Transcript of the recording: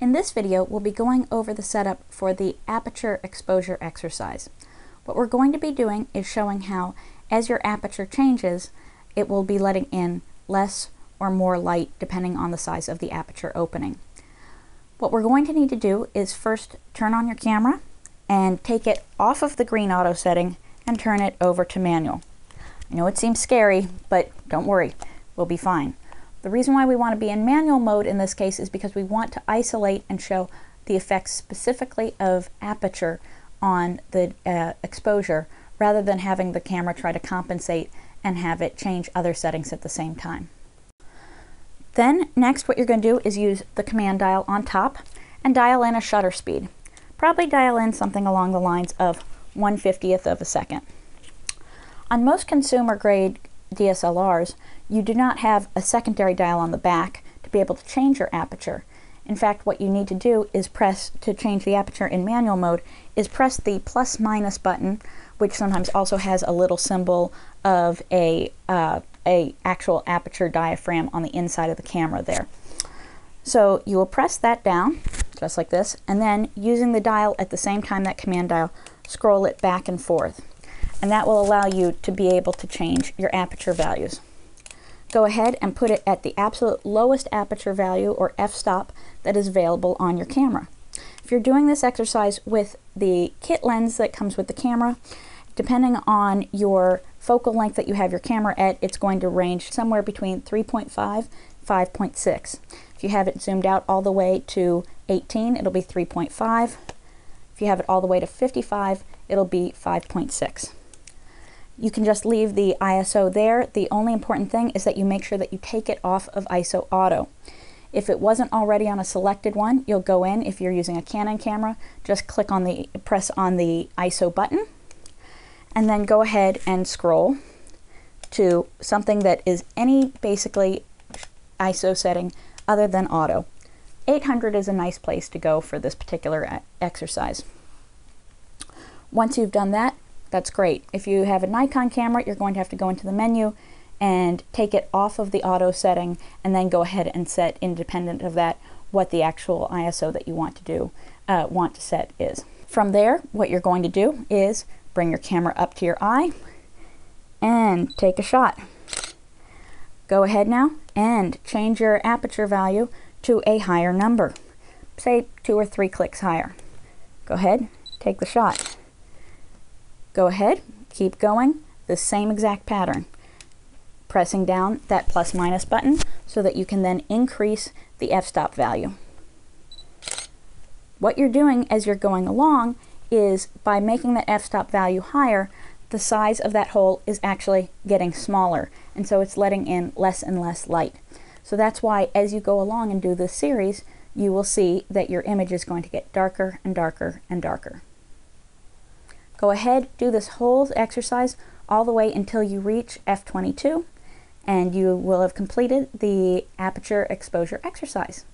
In this video, we'll be going over the setup for the aperture exposure exercise. What we're going to be doing is showing how, as your aperture changes, it will be letting in less or more light depending on the size of the aperture opening. What we're going to need to do is first turn on your camera and take it off of the green auto setting and turn it over to manual. I know it seems scary, but don't worry, we'll be fine. The reason why we want to be in manual mode in this case is because we want to isolate and show the effects specifically of aperture on the uh, exposure rather than having the camera try to compensate and have it change other settings at the same time. Then next what you're going to do is use the command dial on top and dial in a shutter speed. Probably dial in something along the lines of 1 50th of a second. On most consumer grade DSLRs, you do not have a secondary dial on the back to be able to change your aperture. In fact, what you need to do is press, to change the aperture in manual mode, is press the plus minus button, which sometimes also has a little symbol of a, uh, a actual aperture diaphragm on the inside of the camera there. So you will press that down, just like this, and then using the dial at the same time that command dial, scroll it back and forth. And that will allow you to be able to change your aperture values go ahead and put it at the absolute lowest aperture value or f-stop that is available on your camera. If you're doing this exercise with the kit lens that comes with the camera, depending on your focal length that you have your camera at, it's going to range somewhere between 3.5 5.6. If you have it zoomed out all the way to 18, it'll be 3.5. If you have it all the way to 55, it'll be 5.6. You can just leave the ISO there. The only important thing is that you make sure that you take it off of ISO auto. If it wasn't already on a selected one, you'll go in, if you're using a Canon camera, just click on the, press on the ISO button, and then go ahead and scroll to something that is any basically ISO setting other than auto. 800 is a nice place to go for this particular uh, exercise. Once you've done that, that's great. If you have a Nikon camera, you're going to have to go into the menu and take it off of the auto setting and then go ahead and set independent of that what the actual ISO that you want to do, uh, want to set is. From there, what you're going to do is bring your camera up to your eye and take a shot. Go ahead now and change your aperture value to a higher number, say two or three clicks higher. Go ahead, take the shot. Go ahead, keep going, the same exact pattern. Pressing down that plus minus button so that you can then increase the f-stop value. What you're doing as you're going along is by making the f-stop value higher, the size of that hole is actually getting smaller, and so it's letting in less and less light. So that's why as you go along and do this series, you will see that your image is going to get darker and darker and darker. Go ahead, do this whole exercise all the way until you reach F22 and you will have completed the aperture exposure exercise.